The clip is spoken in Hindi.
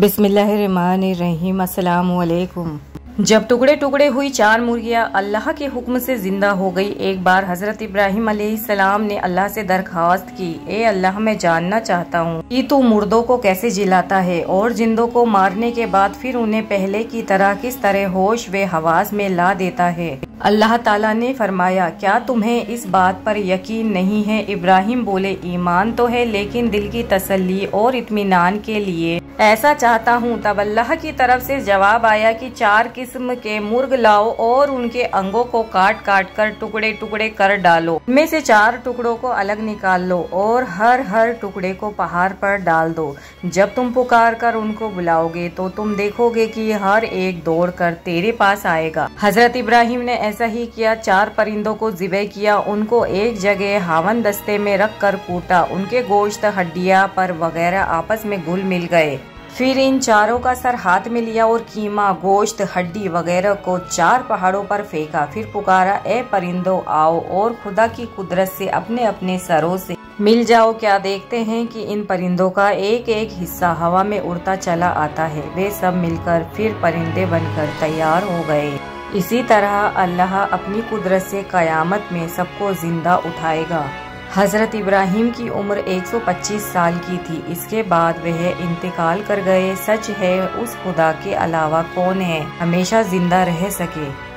बिस्मिल्लाहिर्रहमानिर्रहीम जब टुकड़े टुकड़े हुई चार मुर्गियाँ अल्लाह के हुक्म से ज़िंदा हो गई, एक बार हज़रत इब्राहिम सलाम ने अल्लाह से दरखास्त की, ए अल्लाह, मैं जानना चाहता हूँ कि तू मुर्दों को कैसे जिलाता है और जिंदों को मारने के बाद फिर उन्हें पहले की तरह किस तरह होश व हवास में ला देता है? अल्लाह ताला ने फरमाया, क्या तुम्हें इस बात पर यकीन नहीं है? इब्राहिम बोले, ईमान तो है, लेकिन दिल की तसल्ली और इत्मीनान के लिए ऐसा चाहता हूँ। तब अल्लाह की तरफ़ से जवाब आया कि चार किस्म के मुर्ग लाओ और उनके अंगों को काट काट कर टुकड़े टुकड़े कर डालो। में से चार टुकड़ों को अलग निकाल लो और हर हर टुकड़े को पहाड़ पर डाल दो। जब तुम पुकार कर उनको बुलाओगे तो तुम देखोगे कि हर एक दौड़ कर तेरे पास आएगा। हज़रत इब्राहिम ने ऐसा ही किया, चार परिंदों को जिबे किया, उनको एक जगह हावन दस्ते में रख कर कूटा, उनके गोश्त, हड्डिया, पर वगैरह आपस में घुल मिल गए। फिर इन चारों का सर हाथ में लिया और कीमा, गोश्त, हड्डी वगैरह को चार पहाड़ों पर फेंका। फिर पुकारा, ए परिंदो, आओ और खुदा की कुदरत से अपने अपने सरों से। मिल जाओ, क्या देखते हैं कि इन परिंदों का एक एक हिस्सा हवा में उड़ता चला आता है? वे सब मिलकर फिर परिंदे बनकर तैयार हो गए। इसी तरह अल्लाह अपनी कुदरत से कयामत में सबको ज़िंदा उठाएगा। हज़रत इब्राहिम की उम्र 125 साल की थी। इसके बाद वह इंतकाल कर गए। सच है, उस खुदा के अलावा कौन है? हमेशा ज़िंदा रह सके।